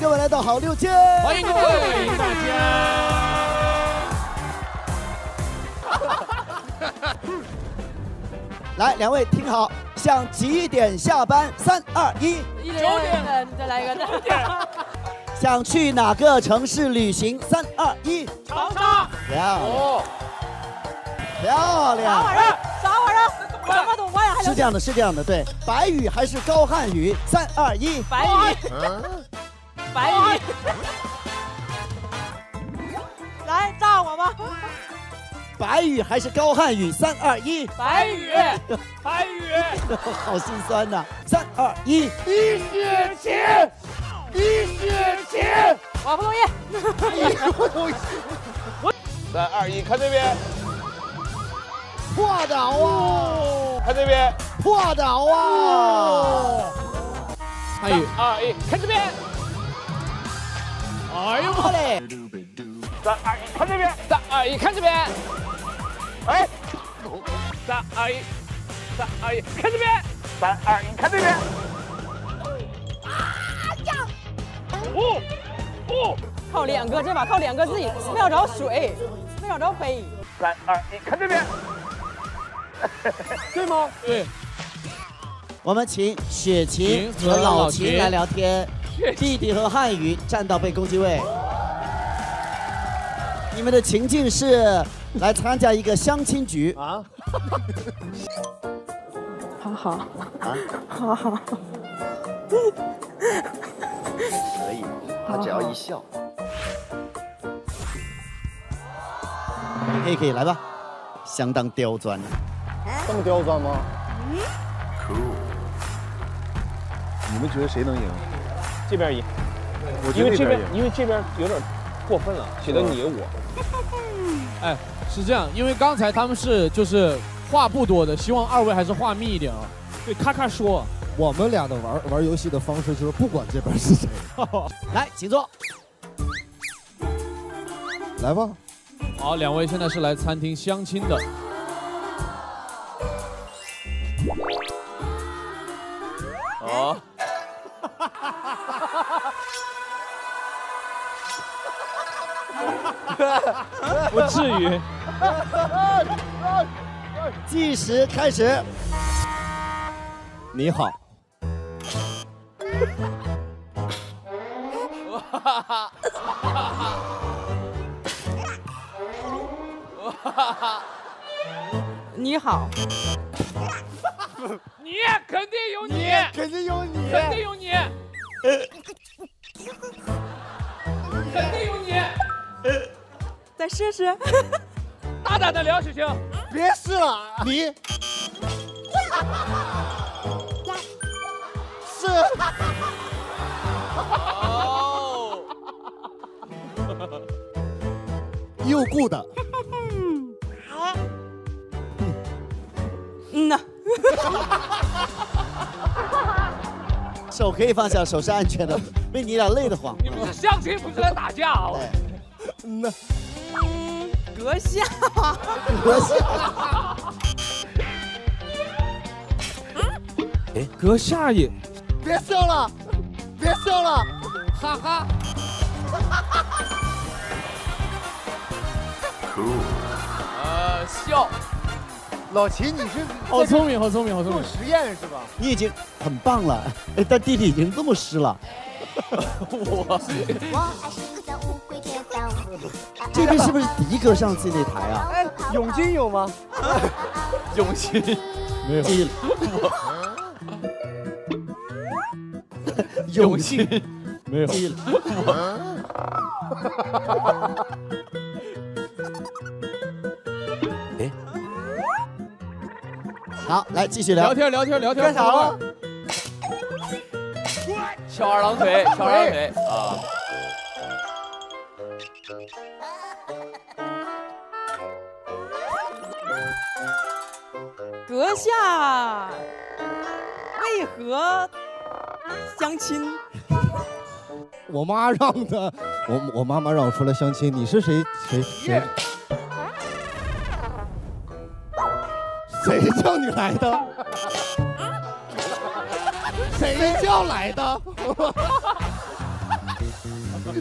各位来到好六千，欢迎各位，欢迎大家。来，两位听好，想几点下班？三二一，九点，你再来一个，九点。想去哪个城市旅行？三二一，长沙。漂亮，漂亮。啥玩意儿？啥玩意儿？什么？是这样的，是这样的，对。白宇还是高瀚宇？三二一，白宇。白宇。来炸我吧。白宇还是高瀚宇？三二一，白宇，白宇，好心酸呐！三二一，一雪琴，一雪琴，我不同意，你不同意。我三二一，看这边，破岛啊！看这边，破岛啊！三二一，看这边，哎呦我嘞！三二一，看这边，三二一，看这边。哎，三二一，三二一，看这边，三二一，看这边。啊呀！哦哦，靠两个，这把靠两个自己没找着水，没找着飞。三二一，看这边。对吗？对。我们请雪琴和老秦来聊天，弟弟和汉语站到被攻击位。你们的情境是？来参加一个相亲局。啊！好好。啊，好好，可以，他只要一笑，可以可以来吧，相当刁钻，这么刁钻吗？Cool，你们觉得谁能赢？这边赢，因为这边因为这边有点过分了，写的你我，哎。是这样，因为刚才他们是就是话不多的，希望二位还是话密一点啊。对，咔咔说。我们俩的玩玩游戏的方式就是不管这边是谁，来，请坐。来吧。好，两位现在是来餐厅相亲的。不至于。计时开始。你好。你好。你肯定有你，肯定有你，肯定有你，肯定有你。再试试，大胆的聊，雪晴，别试了，你。是哦，又 good，嗯，嗯。呐，手可以放下，手是安全的，被你俩累得慌。你们是相亲，不是来打架啊？嗯。呐。阁下，阁下，哎，阁下也，别笑了，别笑了，哈哈，酷，呃，笑，老秦，你是好聪明，好聪明，好聪明，做实验是吧？你已经很棒了，哎，但弟弟已经这么湿了，我。这边是不是迪哥上次那台啊？哎，永金有吗？永金没有。永金没有。哎，好，来继续聊聊天，聊天，聊天。干啥了？翘二郎腿，翘二郎腿啊。阁下为何相亲？我妈让的，我我妈妈让我出来相亲。你是谁？谁谁？谁叫你来的？谁叫来的？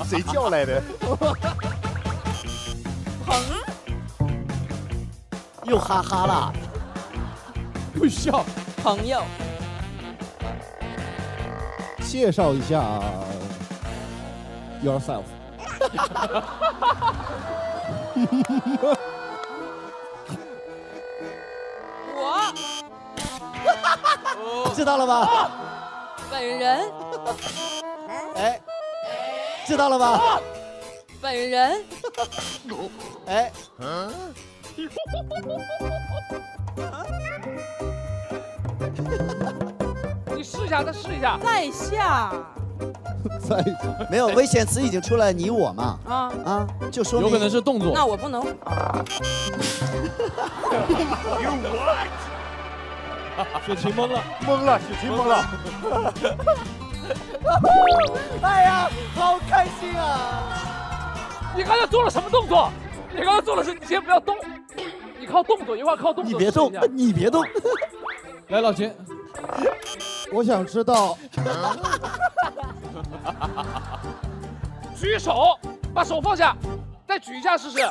谁叫来的？朋又哈哈了，不笑。朋友，介绍一下 yourself。我知道了吧？本人哎，知道了吧？本人哎，你一下，再试一下。在下 在没有危险词已经出来，你我嘛，啊，啊，就说明有可能是动作。那我不能雪琴懵了，懵了，雪琴懵了。哎呀，好开心啊！你刚才做了什么动作？你刚才做的是，你先不要动，你靠动作，一会儿靠动作。你别动你别动，来老秦，我想知道，举手，把手放下，再举一下试试。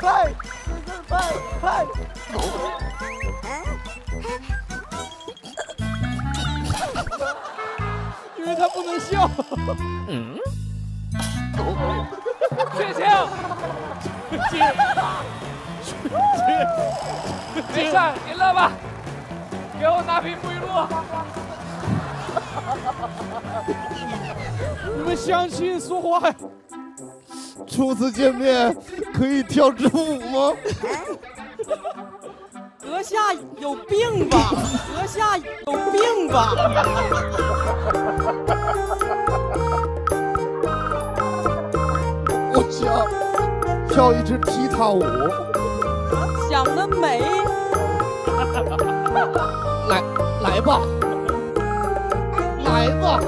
快快快快！因为他不能笑。嗯雪晴，没事，赢了吧？给我拿瓶沐浴露。你们相亲说话呀？初次见面可以跳支舞吗？阁下有病吧？阁下有病吧？我想跳一支踢踏舞。想得美，来来吧，来吧，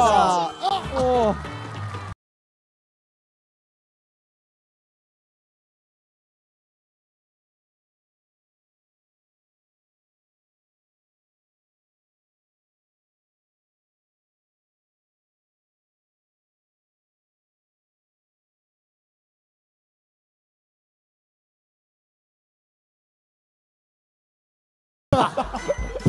时间到。啊，哦，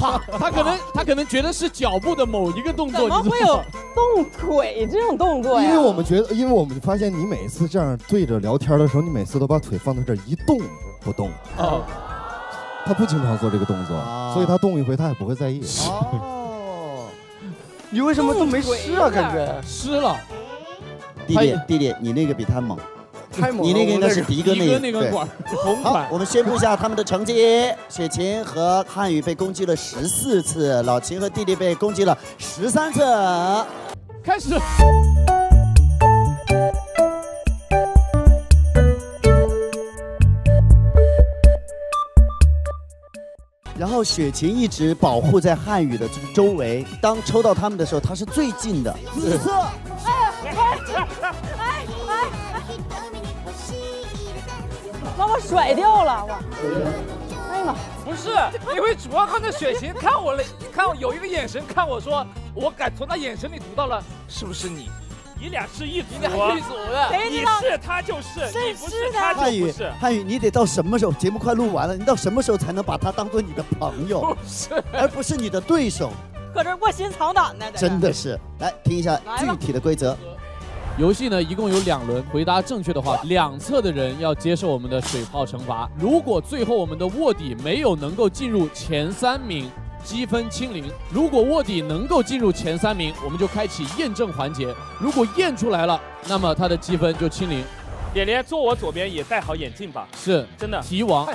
啪，他可能 他可能觉得是脚步的某一个动作，怎么会有？动腿这种动作呀？因为我们觉得，因为我们发现你每次这样对着聊天的时候，你每次都把腿放在这儿一动不动。哦，他不经常做这个动作，啊所以他动一回他也不会在意。哦，你为什么都没湿啊？感觉 湿了，弟弟弟弟，你那个比他猛，太猛了。你那个应该是迪哥那个那个管儿，同好款，。我们宣布一下他们的成绩：雪琴和汉语被攻击了十四次，老秦和弟弟被攻击了十三次。开始。然后雪琴一直保护在汉语的这个周围，当抽到他们的时候，他是最近的。紫色，把我甩掉了，我，哎呀妈！不是，因为主要看那雪晴看我了，看我有一个眼神看我说，我感从他眼神里读到了，是不是你？你俩是一组，你俩一组的谁你知道是他就是，谁你不是他就汉语不是，，汉语，你得到什么时候？节目快录完了，你到什么时候才能把他当做你的朋友不，是。而不是你的对手？搁这卧薪尝胆呢，真的是，来听一下具体的规则。游戏呢，一共有两轮，回答正确的话，两侧的人要接受我们的水炮惩罚。如果最后我们的卧底没有能够进入前三名，积分清零；如果卧底能够进入前三名，我们就开启验证环节。如果验出来了，那么他的积分就清零。点点坐我左边也戴好眼镜吧，是真的。题王，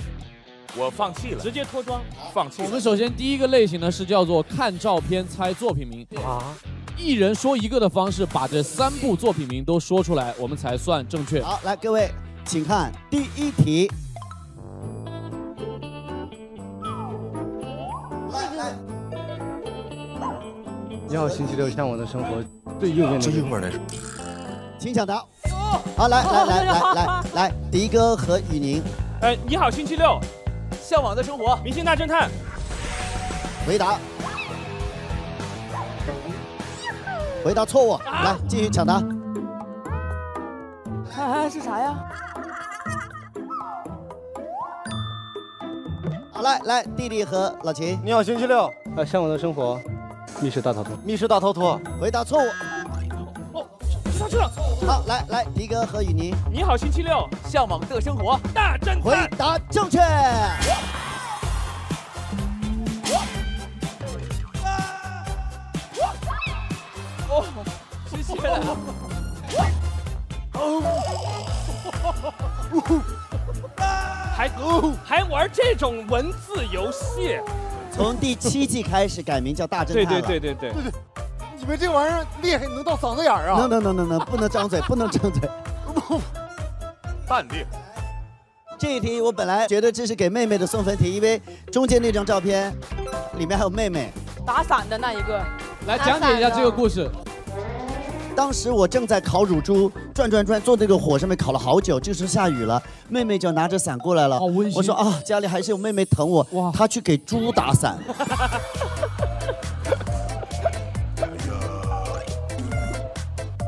我放弃了，直接脱妆，放弃我们首先第一个类型呢是叫做看照片猜作品名啊，一人说一个的方式把这三部作品名都说出来，我们才算正确。好，来各位，请看第一题。你好，星期六，向往的生活最右边的。一会儿来说。请抢答。好，来来来来来来，迪哥和雨宁。呃，你好，星期六，向往的生活，明星大侦探。回答。回答错误，来继续抢答。哎，是啥呀？好，来来，弟弟和老秦。你好，星期六，呃，向往的生活，密室大逃脱。密室大逃脱，回答错误。哦，上去了。好，来来，迪哥和雨妮。你好，星期六，向往的生活，大侦探。回答正确。还还玩这种文字游戏？从第七季开始改名叫大侦探对对对对对。你们这玩意儿厉害，能到嗓子眼儿啊？能能能能能，不能张嘴，不能张嘴。淡定。这一题我本来觉得这是给妹妹的送分题，因为中间那张照片里面还有妹妹打伞的那一个。来讲解一下这个故事。当时我正在烤乳猪，转转转，坐那个火上面烤了好久，这时候下雨了，妹妹就拿着伞过来了。我说啊，家里还是有妹妹疼我。哇，她去给猪打伞。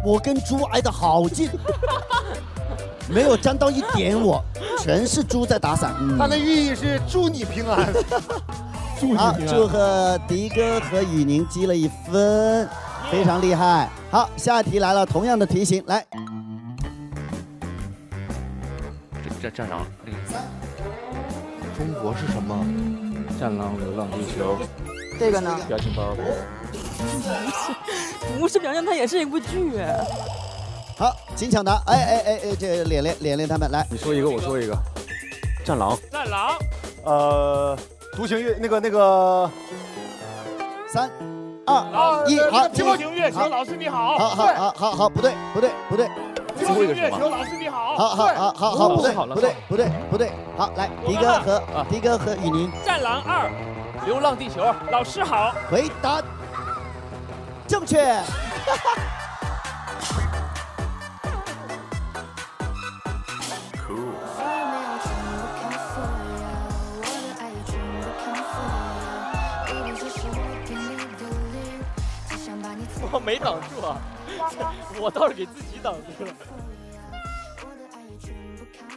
我跟猪挨得好近，没有沾到一点我，全是猪在打伞。它的寓意是祝你平安。好，祝贺迪哥和雨宁积了一分，非常厉害。好，下一题来了，同样的题型，来。这战狼，中国是什么？战狼、流浪地球。这个呢？表情包。不是表情，它也是一部剧。好，请抢答。哎哎哎哎，这连连连连他们来，你说一个，我说一个。战狼。战狼。呃，独行月那个那个。三。二一，好，独行月球老师你好，好好好好好，不对不对不对，独行月球老师你好，好好好好好，不对不对不对不对，好来，迪哥和迪哥和雨宁，战狼二，流浪地球。老师好，回答正确。我没挡住啊，我倒是给自己挡住了。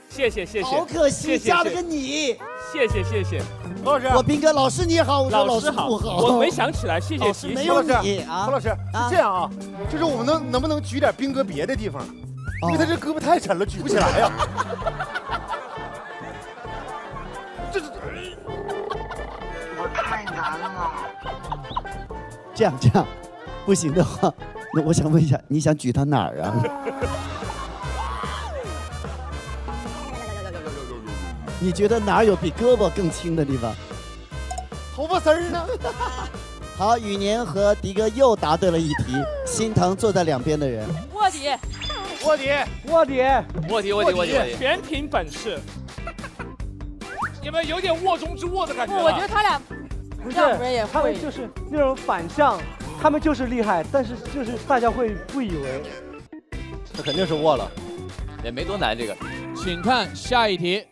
谢谢谢谢，好可惜，加了个你。谢谢谢谢，何老师，我斌哥，老师你好，我说老师好，好，我没想起来，谢谢提醒。何老师啊，何老师是这样啊，就是我们能能不能举点斌哥别的地方，因为他这胳膊太沉了，举不起来呀。这这，我太难了。这样这样。不行的话，那我想问一下，你想举他哪儿啊？你觉得哪儿有比胳膊更轻的地方？头发丝儿呢？好，雨年和迪哥又答对了一题，心疼坐在两边的人。卧底，卧底，卧底，卧底，卧底，卧底，全凭本事。你们有点卧中之卧的感觉。我觉得他俩不是，他们就是那种反向。他们就是厉害，但是就是大家会不以为，这肯定是握了，也没多难这个。请看下一题。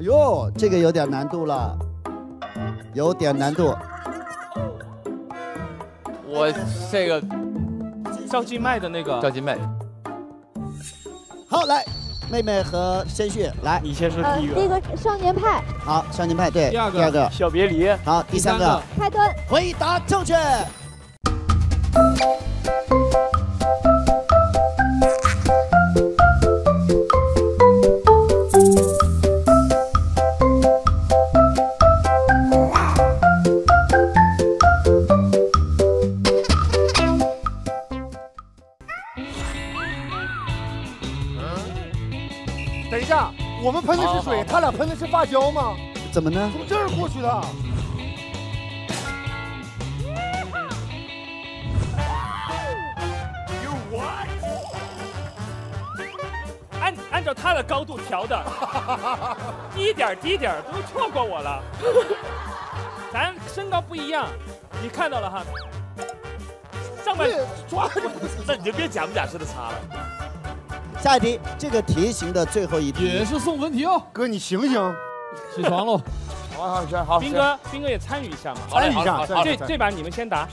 哟，这个有点难度了，有点难度。我这个赵今麦的那个。赵今麦。好，来，妹妹和申旭，来，你先说第一个。第一个少年派。好，少年派对。第二个。第二个。小别离。好，第三个。开端。回答正确。等一下，我们喷的是水，他俩喷的是发胶吗？怎么呢？从这儿过去的。的高度调的，低点儿低点儿都错过我了。咱身高不一样，你看到了哈。上面抓着，那你就别假不假似的擦了。下一题，这个题型的最后一题也是送分题哦。哥，你醒醒，起床喽！好好行好，斌哥，斌哥也参与一下嘛，参与一下。这这把你们先答，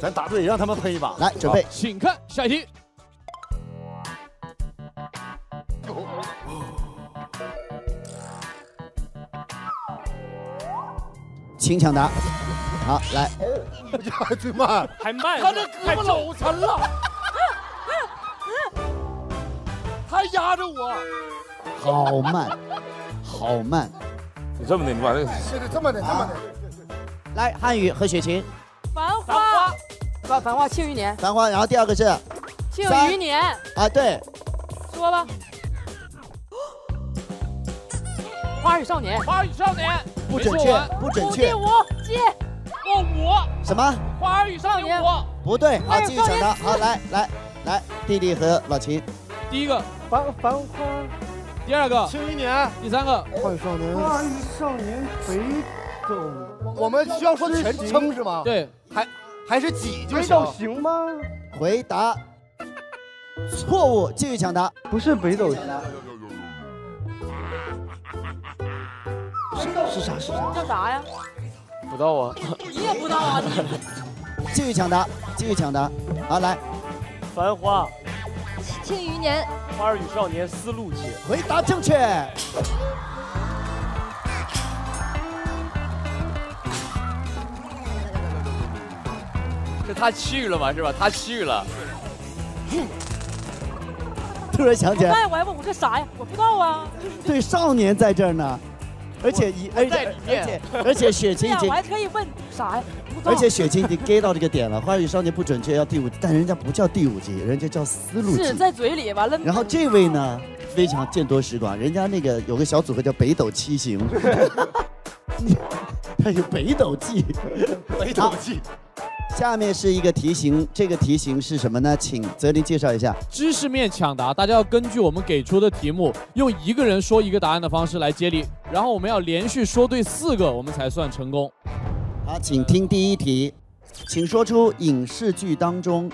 咱答对，让他们喷一把。来，准备，请看下一题。请抢答。好，来。还最慢，还慢，他这胳膊老沉了，他压着我，好慢，好慢。你这么的，你把这个，是的，这么的，这么的。来，汉语和雪琴。繁花，繁繁花庆余年。繁花，然后第二个是。庆余年。啊，对。说吧。花儿与少年。花儿与少年。不准确，不准确。第五接。哦，五什么？花儿与少年五不对，好，继续抢答。好，来来来，弟弟和老秦，第一个繁繁花，第二个庆余年，第三个花与少年，花与少年北斗。我们需要说全称是吗？对，还还是几就行？北斗行吗？回答错误，继续抢答。不是北斗星。是啥？是啥？叫啥呀？不知道啊，你也不知道啊？继续抢答，继续抢答，好来。繁花，庆余年，花儿与少年思路姐，回答正确。是他去了嘛是吧？他去了。突然想起来，我还问我这啥呀？我不知道啊。对，少年在这儿呢。而且一而且而且而且雪晴已经，我还可以问啥呀？而且雪晴已经 get 到这个点了，《花儿与少年》不准确要第五，但人家不叫第五集，人家叫思路是在嘴里完了。然后这位呢，非常见多识广，人家那个有个小组合叫北斗七星，他有北斗记，北斗记。下面是一个题型，这个题型是什么呢？请泽林介绍一下。知识面抢答，大家要根据我们给出的题目，用一个人说一个答案的方式来接力，然后我们要连续说对四个，我们才算成功。好，请听第一题，请说出影视剧当中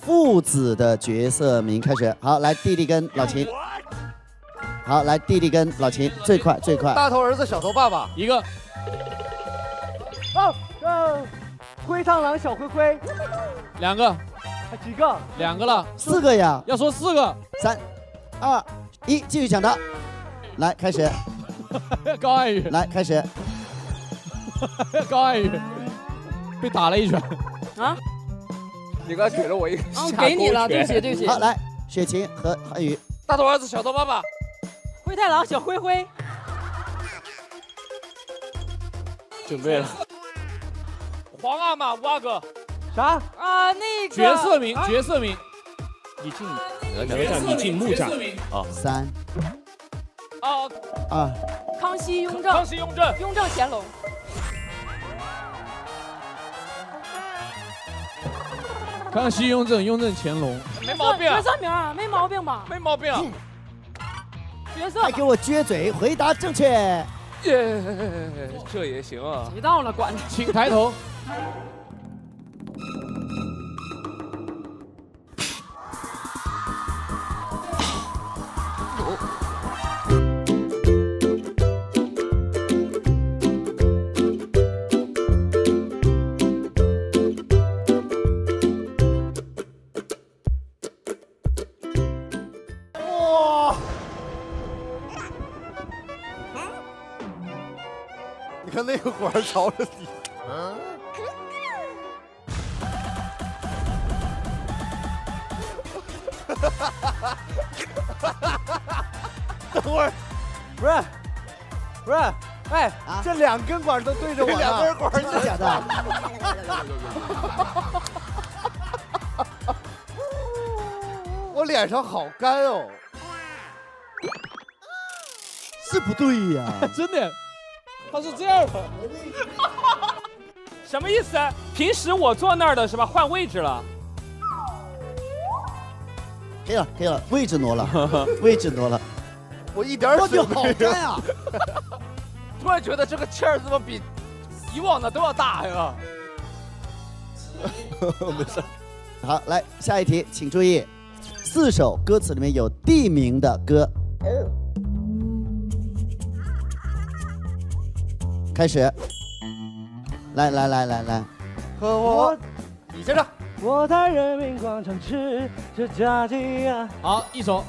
父子的角色名。开始，好，来弟弟跟老秦。好，来弟弟跟老秦，最快最快。大头儿子，小头爸爸，一个。哦，哦。灰太狼，小灰灰，两个，几个？两个了，四个呀！要说四个，三、二、一，继续抢答，来开始。高爱宇，来开始。高爱宇被打了一拳啊！你刚给了我一个哦，给你了，对不起，对不起。好，来，雪晴和韩宇，大头儿子，小头爸爸，灰太狼，小灰灰，准备了。皇阿玛五阿哥，啥？啊？那个。角色名，角色名，李靖，李靖木吒啊，三，啊，啊，康熙雍正，康熙雍正，雍正乾隆，康熙雍正，雍正乾隆，没毛病，角色名啊，没毛病吧？没毛病，角色，还给我撅嘴，回答正确，耶，这也行啊，谁到了，管他。请抬头。哇！你看那个管朝着你。两根管都对着我，两根管真的假的？我脸上好干哦，是不对呀，真的。他是这样的。什么意思？平时我坐那儿的是吧？换位置了。可以了，可以了，位置挪了，位置挪了。我一点儿我就水没有好干啊！突然觉得这个气儿怎么比以往的都要大呀？没事。好，来下一题，请注意，四首歌词里面有地名的歌。开始，来来来来来，和我，你先唱。我在人民广场吃着炸鸡呀。好，一首。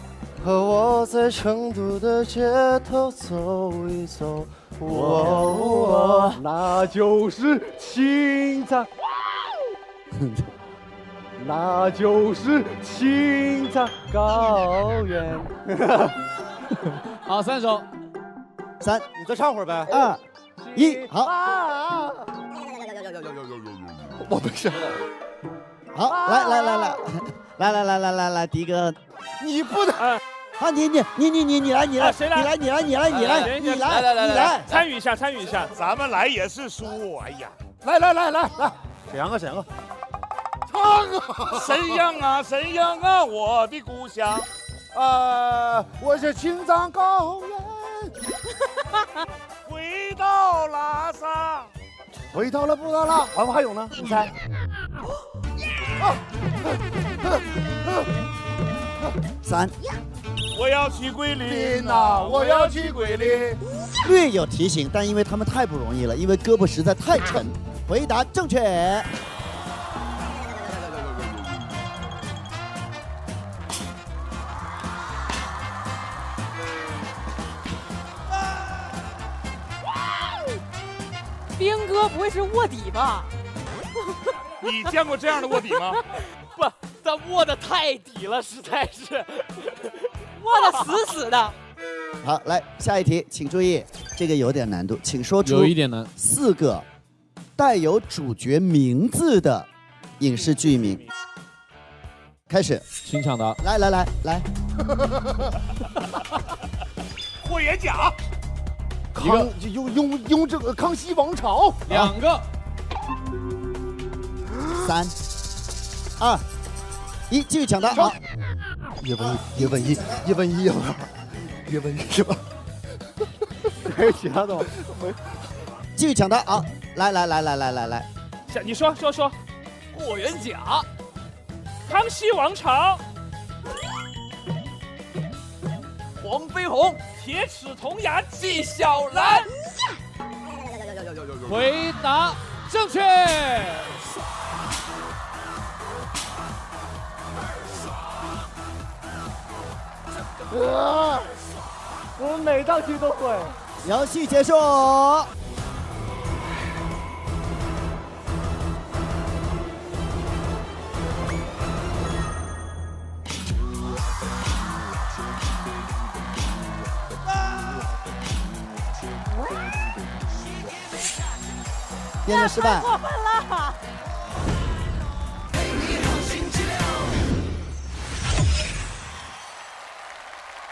和我在成都的街头走一走，我那就是青藏，那就是青藏 高原。好，三首，三，你再唱会儿呗。二，一，好，我没事。好，来来来来，来来 来来来来，第一个，你不能。好，你你你你你你来你来，啊谁来你来你来你来你来你来来来来来你来，参与一下，参与一下。咱们来也是输，哎呀，来来来来来，沈阳啊沈阳啊，唱啊！沈阳啊沈阳啊，我的故乡。呃，我是青藏高原，回到拉萨，回到了布达拉，还还有呢？你猜？三，我要去桂林呐，我要去桂林。略有提醒，但因为他们太不容易了，因为胳膊实在太沉。回答正确。兵哥不会是卧底吧？你见过这样的卧底吗？不，他卧的太底了，实在是。握的死死的。好，来下一题，请注意，这个有点难度，请说出有一点难。四个带有主角名字的影视剧名。开始，请抢答。来来来来，霍元甲，康用用用这个康熙王朝，两个，三、二、一，继续抢答。好，叶问一，叶问一，叶问一，叶问二，叶问一，是吧。还有其他的吗？继续抢答。啊，来来来来来来来，下你说说说，霍元甲，康熙王朝，黄飞鸿，铁齿铜牙纪晓岚。回答正确。啊！我们每道题都会。游戏结束。辩论失败。